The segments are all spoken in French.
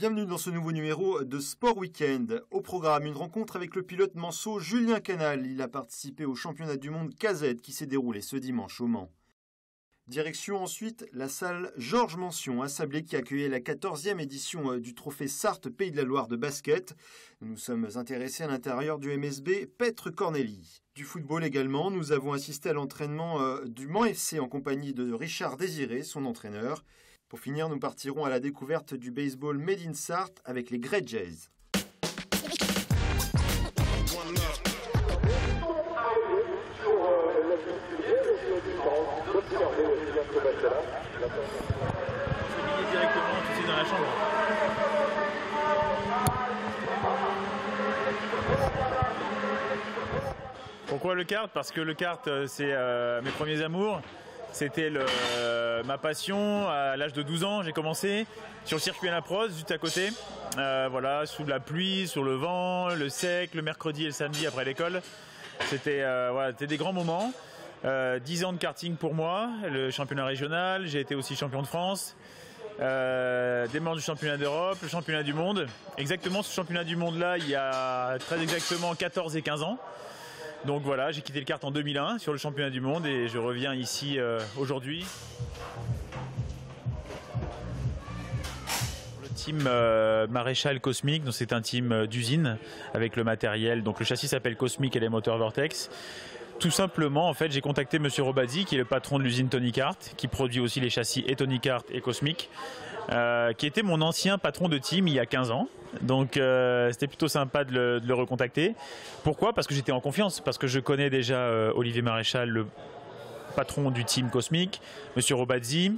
Bienvenue dans ce nouveau numéro de Sport Weekend. Au programme, une rencontre avec le pilote manceau Julien Canal. Il a participé au championnat du monde KZ qui s'est déroulé ce dimanche au Mans. Direction ensuite la salle Georges Mention à Sablé qui accueillait la 14e édition euh, du trophée Sarthe Pays de la Loire de basket. Nous sommes intéressés à l'intérieur du MSB Petre Corneli. Du football également, nous avons assisté à l'entraînement euh, du Mans FC en compagnie de Richard Désiré, son entraîneur. Pour finir, nous partirons à la découverte du baseball Made in Sarthe avec les Great Jays. Pourquoi le kart? Parce que le kart, euh, c'est euh, mes premiers amours. C'était euh, ma passion. À l'âge de 12 ans, j'ai commencé sur le circuit à la prose, juste à côté. voilà, sous la pluie, sur le vent, le sec, le mercredi et le samedi après l'école. C'était voilà, des grands moments. 10 ans de karting pour moi, le championnat régional. J'ai été aussi champion de France. Euh, des membres du championnat d'Europe, le championnat du monde. Exactement ce championnat du monde-là, il y a très exactement 14 et 15 ans. Donc voilà, j'ai quitté le kart en 2001 sur le championnat du monde et je reviens ici euh, aujourd'hui. Le team euh, Maréchal Cosmic, donc c'est un team d'usine avec le matériel. Donc le châssis s'appelle Cosmic et les moteurs Vortex. Tout simplement, en fait, j'ai contacté Monsieur Robazzi, qui est le patron de l'usine Tony Kart, qui produit aussi les châssis et Tony Kart et Cosmic, euh, qui était mon ancien patron de team il y a 15 ans. Donc euh, c'était plutôt sympa de le, recontacter. Pourquoi? Parce que j'étais en confiance, parce que je connais déjà euh, Olivier Maréchal, le patron du team Cosmic, Monsieur Robazzi,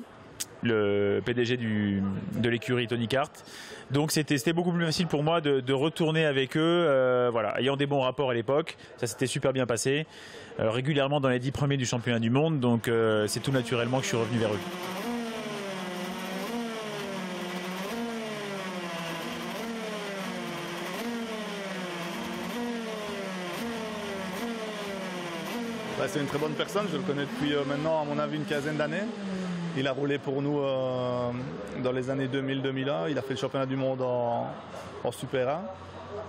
le PDG du, de l'écurie Tony Kart. Donc c'était beaucoup plus facile pour moi de, retourner avec eux, euh, voilà, ayant des bons rapports à l'époque. Ça s'était super bien passé, euh, régulièrement dans les dix premiers du championnat du monde. Donc euh, c'est tout naturellement que je suis revenu vers eux. C'est une très bonne personne, je le connais depuis maintenant à mon avis une quinzaine d'années. Il a roulé pour nous euh, dans les années 2000-2001. Il a fait le championnat du monde en, Super 1.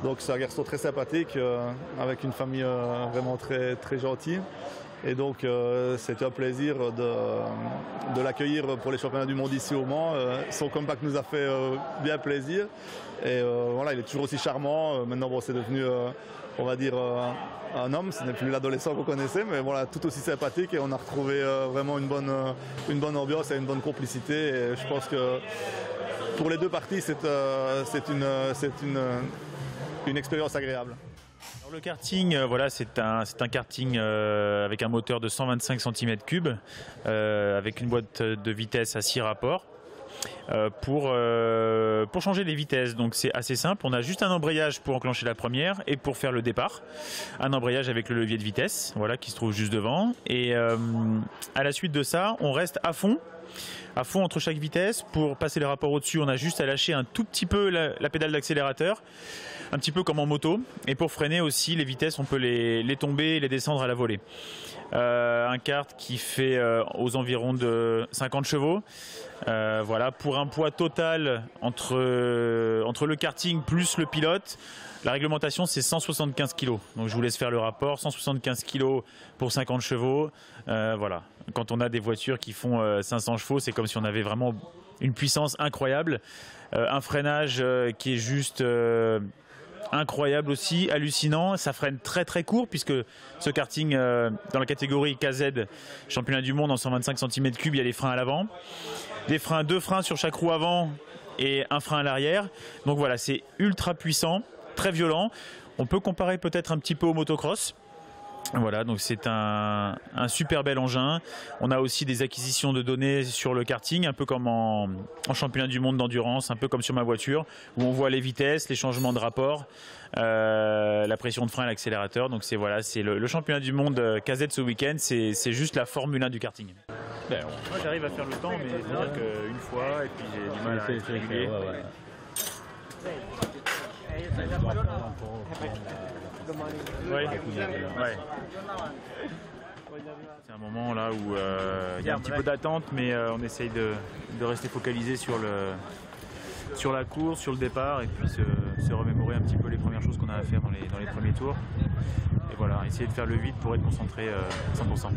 Donc c'est un garçon très sympathique, euh, avec une famille euh, vraiment très, très gentille. Et donc c'était un plaisir de, l'accueillir pour les championnats du monde ici au Mans. son comeback nous a fait bien plaisir. Et voilà, il est toujours aussi charmant. maintenant, bon, c'est devenu on va dire, euh, un homme. Ce n'est plus l'adolescent qu'on connaissait, mais voilà, tout aussi sympathique et on a retrouvé euh, vraiment une bonne, euh, une bonne ambiance et une bonne complicité. Et je pense que pour les deux parties, c'est une, expérience agréable. le karting, voilà, c'est un, un karting avec un moteur de 125 cm3, avec une boîte de vitesse à 6 rapports. Euh, pour, euh, pour changer les vitesses. Donc c'est assez simple. On a juste un embrayage pour enclencher la première et pour faire le départ. Un embrayage avec le levier de vitesse, voilà, qui se trouve juste devant. Et euh, à la suite de ça, on reste à fond à fond entre chaque vitesse. Pour passer les rapports au-dessus, on a juste à lâcher un tout petit peu la, pédale d'accélérateur, un petit peu comme en moto. Et pour freiner aussi, les vitesses, on peut les, les tomber et les descendre à la volée. Euh, un kart qui fait euh, aux environs de 50 chevaux. Euh, voilà, pour un poids total entre, entre le karting plus le pilote, la réglementation c'est 175 kg. Donc je vous laisse faire le rapport, 175 kg pour 50 chevaux. voilà, quand on a des voitures qui font 500 chevaux, c'est comme si on avait vraiment une puissance incroyable, un freinage qui est juste incroyable aussi, hallucinant. Ça freine très très court puisque ce karting euh, dans la catégorie KZ, championnat du monde en 125 cm3, il y a les freins à l'avant. Des freins, deux freins sur chaque roue avant et un frein à l'arrière. Donc voilà, c'est ultra puissant, très violent. On peut comparer peut-être un petit peu au motocross. Voilà, donc c'est un, super bel engin. On a aussi des acquisitions de données sur le karting, un peu comme en, championnat du monde d'endurance, un peu comme sur ma voiture, où on voit les vitesses, les changements de rapport, euh, la pression de frein, l'accélérateur. Donc c'est voilà, c'est le, championnat du monde euh, KZ ce week-end, c'est juste la Formule 1 du karting. Ben, moi j'arrive à faire le temps, mais c'est-à-dire qu'une fois, et puis j'ai du mal à C'est un moment là où euh, il y a un petit peu d'attente, mais euh, on essaye de, rester focalisé sur le, sur la course, sur le départ, et puis se, remémorer un petit peu les premières choses qu'on a à faire dans les, dans les premiers tours. Et voilà, essayer de faire le vide pour être concentré à 100%.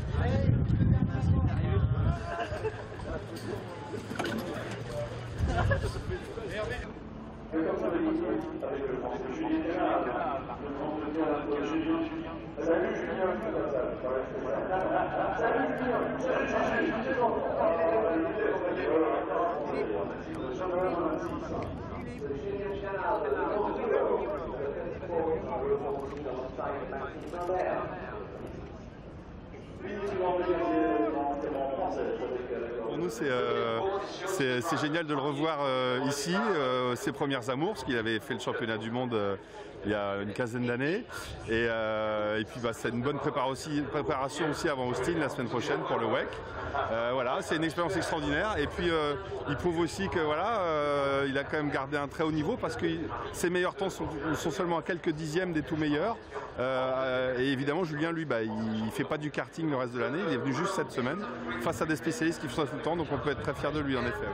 Pour nous, euh, c'est génial de le revoir euh, ici, euh, ses premières amours, parce qu'il avait fait le championnat du monde il y a une quinzaine d'années. Et, puis bah, c'est une bonne préparation aussi avant Austin la semaine prochaine pour le WEC. voilà, c'est une expérience extraordinaire. Et puis il prouve aussi que voilà, il a quand même gardé un très haut niveau parce que ses meilleurs temps sont, seulement à quelques dixièmes des tout meilleurs. et évidemment, Julien, lui, bah, il ne fait pas du karting le reste de l'année. Il est venu juste cette semaine face à des spécialistes qui font ça tout le temps, donc on peut être très fier de lui en effet.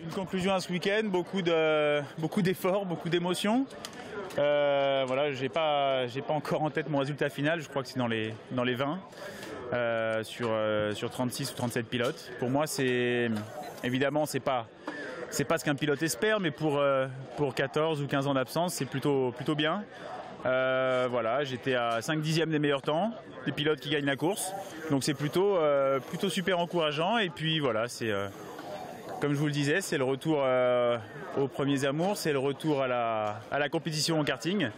Une conclusion à ce week-end, beaucoup de beaucoup d'efforts, beaucoup d'émotions. Euh, voilà, j'ai pas pas encore en tête mon résultat final. Je crois que c'est dans les dans les 20 euh, sur euh, sur 36 ou 37 pilotes. Pour moi, c'est évidemment c'est pas pas ce qu'un pilote espère, mais pour, pour 14 ou 15 ans d'absence, c'est plutôt, plutôt bien. Voilà, j'étais à 5 dixièmes des meilleurs temps, des pilotes qui gagnent la course. Donc c'est plutôt, plutôt super encourageant. Et puis voilà, c'est comme je vous le disais, c'est le retour aux premiers amours, c'est le retour à la, compétition en karting.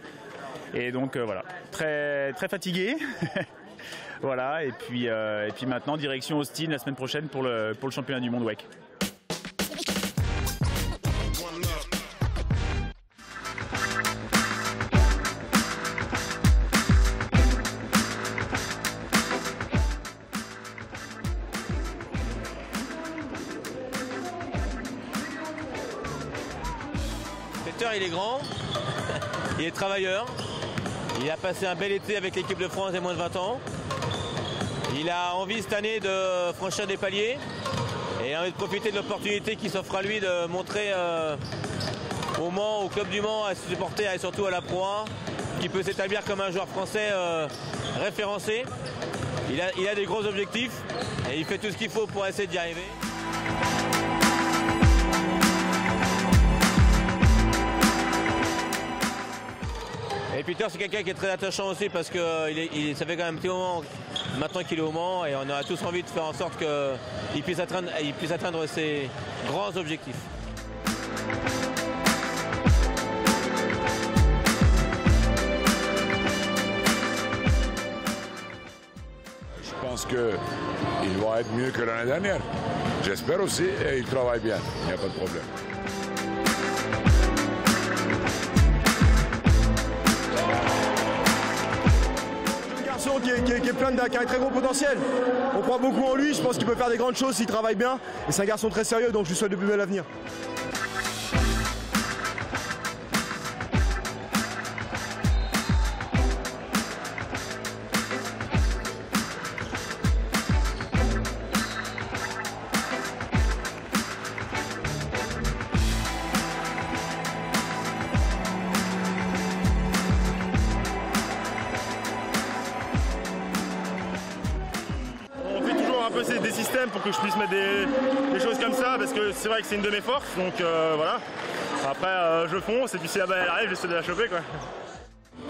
Et donc voilà, très, fatigué. voilà, et puis, et puis maintenant direction Austin la semaine prochaine pour le, pour le championnat du monde WEC. Il est travailleur, il a passé un bel été avec l'équipe de France des moins de 20 ans. Il a envie cette année de franchir des paliers et envie de profiter de l'opportunité qui s'offre à lui de montrer euh, au Mans, au club du Mans, à se supporter et surtout à la Pro 1, qu'il peut s'établir comme un joueur français euh, référencé. Il a des gros objectifs et il fait tout ce qu'il faut pour essayer d'y arriver. Et Peter, c'est quelqu'un qui est très attachant aussi parce que ça fait quand même un petit moment maintenant qu'il est au Mans et on a tous envie de faire en sorte qu'il puisse puisse atteindre ses grands objectifs. Je pense qu'il va être mieux que l'année dernière. J'espère aussi et il travaille bien, il n'y a pas de problème. Qui est, plein de, qui très gros potentiel. On croit beaucoup en lui, je pense qu'il peut faire des grandes choses s'il travaille bien. Et c'est un garçon très sérieux, donc je lui souhaite le plus bel avenir. Des systèmes pour que je puisse mettre des, choses comme ça parce que c'est vrai que c'est une de mes forces donc euh, voilà Après, euh, je fonce et puis si la balle elle arrive, j'essaie de la choper. Quoi.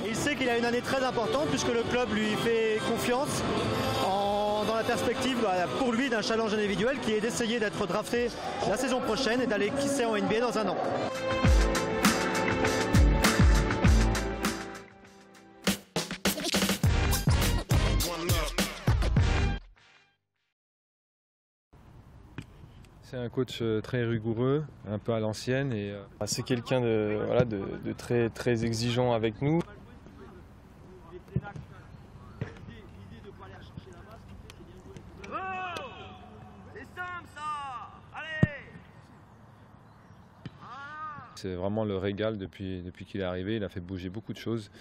Il sait qu'il a une année très importante puisque le club lui fait confiance dans la perspective bah, pour lui d'un challenge individuel qui est d'essayer d'être drafté la saison prochaine et d'aller qui sait en NBA dans un an. C'est un coach euh, très rigoureux, un peu à l'ancienne et euh, c'est quelqu'un de, très exigeant avec nous. C'est vraiment le régal depuis, depuis qu'il est arrivé. Il a fait bouger beaucoup de choses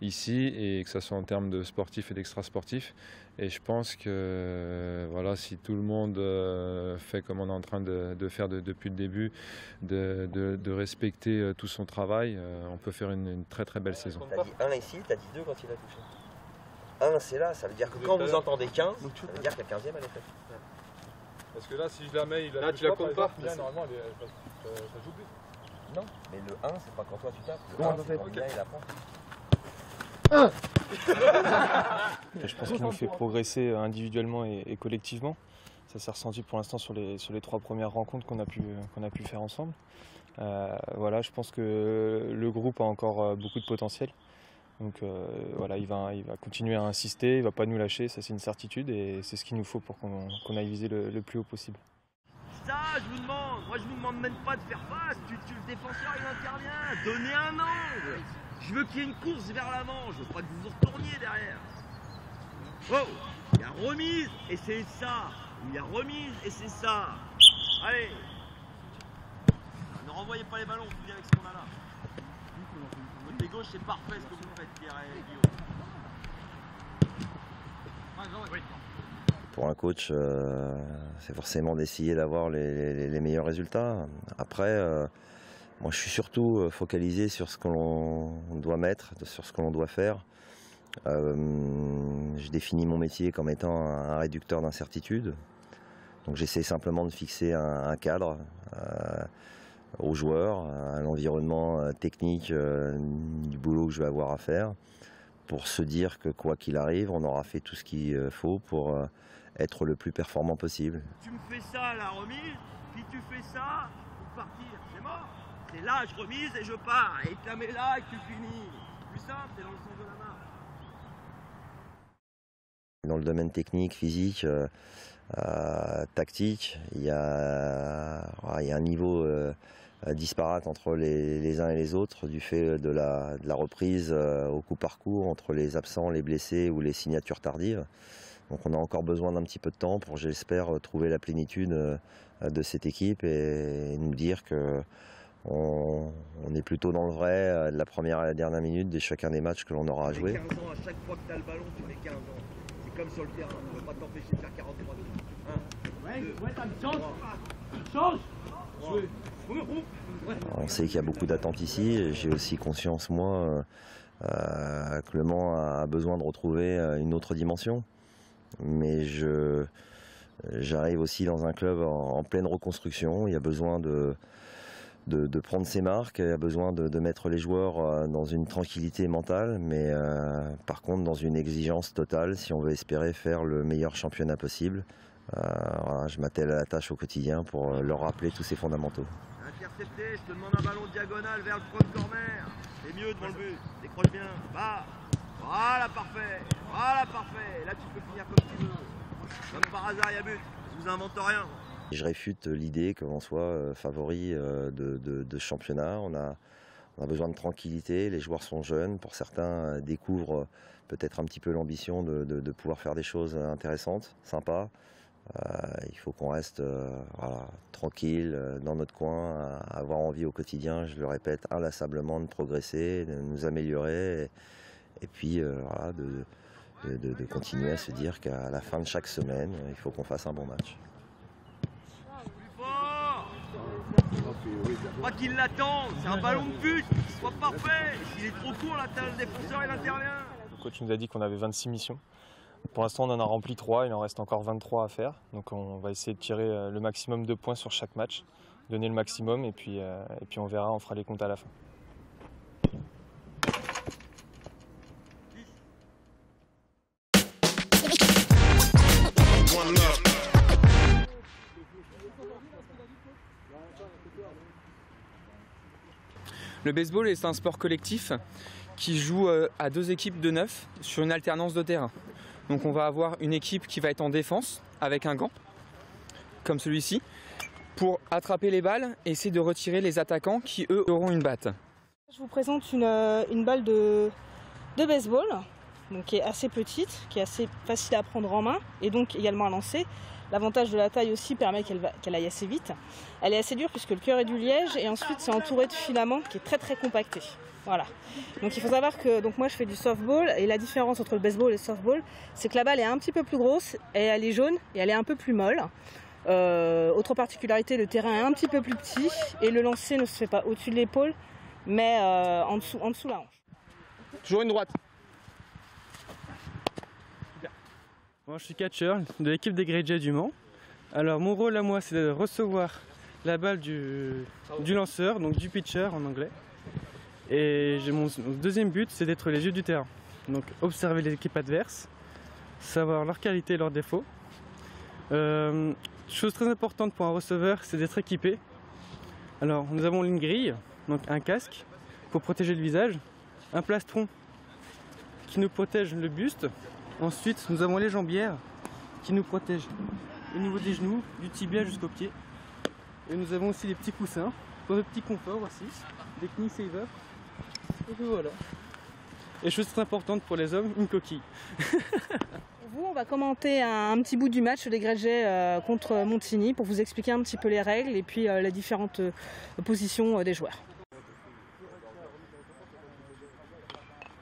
ici, et que ce soit en termes de sportif et d'extra-sportif. Et je pense que voilà, si tout le monde euh, fait comme on est en train de, de faire de, depuis le début, de, de respecter euh, tout son travail, euh, on peut faire une, une très très belle saison. Tu as dit 1 ici, tu as dit 2 quand il a touché. 1 c'est là, ça veut dire que quand vous entendez 15, ça veut dire que la 15e elle est faite. Parce que là, si je la mets, il a là, tu la comptes pas. Normalement, elle, joue plus. Non, mais le 1, c'est pas quand toi tu tapes. Le 1, c'est quand il apprend. Je pense qu'il nous fait progresser individuellement et, et collectivement. Ça s'est ressenti pour l'instant sur les, sur les trois premières rencontres qu'on a, pu, qu'on a pu faire ensemble. Euh, voilà, je pense que le groupe a encore beaucoup de potentiel. Donc euh, voilà, il va, il va continuer à insister, il ne va pas nous lâcher, ça c'est une certitude et c'est ce qu'il nous faut pour qu'on, qu'on aille viser le, le plus haut possible ça, je vous demande. Moi, je vous demande même pas de faire face. Tu, tu, le défenseur, il intervient. Donnez un angle. Je veux qu'il y ait une course vers l'avant. Je veux pas que vous vous retourniez derrière. Oh, il y a remise et c'est ça. Il y a remise et c'est ça. Allez. Ne renvoyez pas les ballons, vous avec ce qu'on a là. Côté gauche, c'est parfait ce que vous faites, Pierre et Guillaume. Oui pour un coach, euh, c'est forcément d'essayer d'avoir les, meilleurs résultats. Après, euh, moi je suis surtout focalisé sur ce qu'on doit mettre, sur ce que l'on doit faire. Euh, je définis mon métier comme étant un réducteur d'incertitude. Donc j'essaie simplement de fixer un, un cadre euh, aux joueurs, à l'environnement technique du boulot que je vais avoir à faire, pour se dire que quoi qu'il arrive, on aura fait tout ce qu'il faut pour être le plus performant possible. Tu me fais ça la remise, puis tu fais ça pour partir, c'est mort. C'est là, je remise et je pars. Et tu la mets là et tu finis. Plus simple, c'est dans le sens de la main. Dans le domaine technique, physique, euh, euh, tactique, il y, a, il y a un niveau euh, disparate entre les, les, uns et les autres du fait de la, de la reprise au coup par coup entre les absents, les blessés ou les signatures tardives. Donc on a encore besoin d'un petit peu de temps pour, j'espère, trouver la plénitude de cette équipe et nous dire que on, on, est plutôt dans le vrai de la première à la dernière minute de chacun des matchs que l'on aura à jouer. 15 ans, à chaque fois que tu as le ballon, tu mets 15 ans. C'est comme sur le terrain, on ne peut pas t'empêcher de faire 43 minutes. Ouais, ouais, t'as une chance Une chance on sait qu'il y a beaucoup d'attentes ici. J'ai aussi conscience, moi, euh, que Le Mans a besoin de retrouver une autre dimension mais je j'arrive aussi dans un club en, pleine reconstruction. Il y a besoin de, de, prendre ses marques, il y a besoin de, de, mettre les joueurs dans une tranquillité mentale, mais euh, par contre dans une exigence totale si on veut espérer faire le meilleur championnat possible. Euh, je m'attelle à la tâche au quotidien pour leur rappeler tous ces fondamentaux. Intercepté, je te demande un ballon diagonal vers le front corner. C'est mieux devant le but. Décroche bien. Va. Voilà, parfait. Voilà, parfait. Là, tu peux finir comme tu veux. Comme par hasard, il y a but. Je vous invente rien. Je réfute l'idée qu'on soit favori de, de, de, championnat. On a, besoin de tranquillité. Les joueurs sont jeunes. Pour certains, découvrent peut-être un petit peu l'ambition de, pouvoir faire des choses intéressantes, sympas. Euh, il faut qu'on reste euh, tranquille dans notre coin, avoir envie au quotidien, je le répète, inlassablement de progresser, de nous améliorer. Et, puis euh, de, de, de, continuer à se dire qu'à la fin de chaque semaine, il faut qu'on fasse un bon match. Pas qu'il l'attende, c'est un ballon de but, soit parfait. S'il est trop court, là, le défenseur, il intervient. Le coach nous a dit qu'on avait 26 missions. Pour l'instant, on en a rempli 3, il en reste encore 23 à faire. Donc on va essayer de tirer le maximum de points sur chaque match. donner le maximum et puis, et puis on verra, on fera les comptes à la fin. Le baseball est un sport collectif qui joue euh, à deux équipes de neuf sur une alternance de terrain. Donc on va avoir une équipe qui va être en défense avec un gant, comme celui-ci, pour attraper les balles et essayer de retirer les attaquants qui eux auront une batte. Je vous présente une, euh, balle de, baseball, donc qui est assez petite, qui est assez facile à prendre en main et donc également à lancer. L'avantage de la taille aussi permet qu'elle aille assez vite. Elle est assez dure puisque le cœur est du liège et ensuite c'est entouré de filaments qui est très très compacté. Voilà. Donc il faut savoir que moi je fais du softball et la différence entre le baseball et le softball, c'est que la balle est un petit peu plus grosse et elle est jaune et elle est un peu plus molle. Euh, autre particularité, le terrain est un petit peu plus petit et le lancer ne se fait pas au-dessus de l'épaule, mais euh, en, dessous, en dessous la hanche. Toujours une droite. Moi, je suis catcheur de l'équipe des Grey du Mans. Alors mon rôle à moi c'est de recevoir la balle du, lanceur, donc du pitcher en anglais. Et mon, deuxième but c'est d'être les yeux du terrain. Donc observer les équipes adverses, savoir leurs qualités et leurs défauts. Euh, chose très importante pour un receveur c'est d'être équipé. Alors nous avons une grille, donc un casque pour protéger le visage, un plastron qui nous protège le buste Ensuite, nous avons les jambières qui nous protègent au niveau des genoux, du tibia jusqu'au pied. Et nous avons aussi les petits coussins pour le petit confort aussi, des knee savers. Et voilà. Et chose très importante pour les hommes, une coquille. vous, on va commenter un, petit bout du match des Grégets euh, contre Montigny pour vous expliquer un petit peu les règles et puis euh, les différentes euh, positions des joueurs.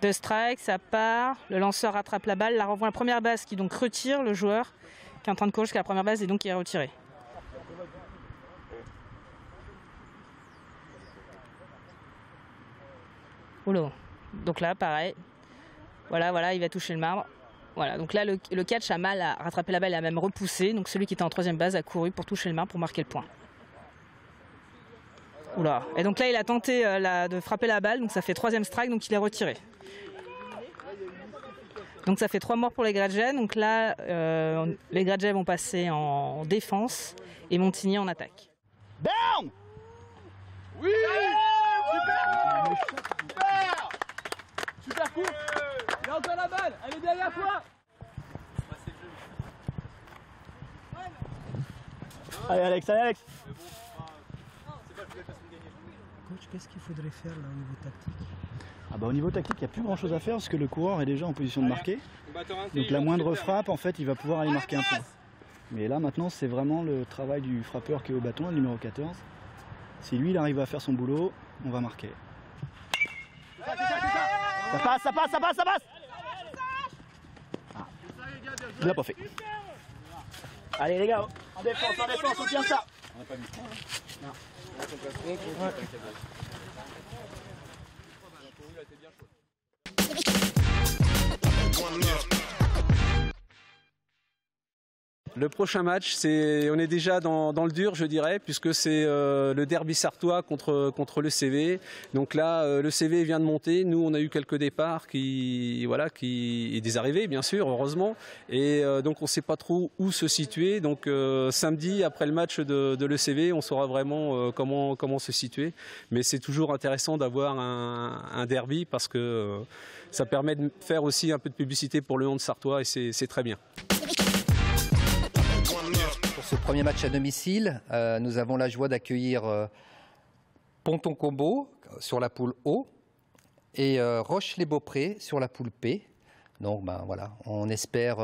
Deux strikes, ça part, le lanceur rattrape la balle, la renvoie à la première base qui donc retire le joueur qui est en train de courir jusqu'à la première base et donc qui est retiré. Oula. Donc là, pareil. Voilà, voilà, il va toucher le marbre. Voilà, donc là, le, catch a mal à rattraper la balle a même repoussé. Donc celui qui était en troisième base a couru pour toucher le marbre pour marquer le point. Oula. Et donc là, il a tenté euh, de frapper la balle, donc ça fait troisième strike, donc il est retiré. Donc ça fait trois morts pour les Gradjets. Donc là, euh, les Gradjets vont passer en défense et Montigny en attaque. Down! Oui! Super! Super! Super! Coup Il y a encore la balle Elle est derrière toi! Allez Alex, allez Alex! Coach, qu'est-ce qu'il faudrait faire là au niveau tactique? Ah bah, au niveau tactique, il n'y a plus grand chose à faire parce que le coureur est déjà en position de marquer. Donc la moindre frappe, en fait, il va pouvoir aller marquer un point. Mais là maintenant, c'est vraiment le travail du frappeur qui est au bâton, le numéro 14. Si lui, il arrive à faire son boulot, on va marquer. Ça passe, ça passe, ça passe, ça passe ah. Il l'a pas fait. Allez les gars, en défense, en défense, on tient ça. On n'a pas mis. Non. one love. Le prochain match, on est déjà dans, le dur, je dirais, puisque c'est euh, le derby sartois contre, contre le CV. Donc là, euh, le CV vient de monter. Nous, on a eu quelques départs, qui, voilà, qui, et des arrivées, bien sûr, heureusement. Et euh, donc, on ne sait pas trop où se situer. Donc, samedi, après le match de, de l'ECV, on saura vraiment comment, comment se situer. Mais c'est toujours intéressant d'avoir un, un, derby parce que ça permet de faire aussi un peu de publicité pour le hand sartois et c'est très bien ce premier match à domicile, euh, nous avons la joie d'accueillir euh, Ponton Combo sur la poule O et euh, Roche-les-Beaupré sur la poule P. Donc ben, voilà, on espère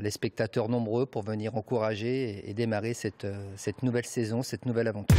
les spectateurs nombreux pour venir encourager et, démarrer cette, nouvelle saison, cette nouvelle aventure.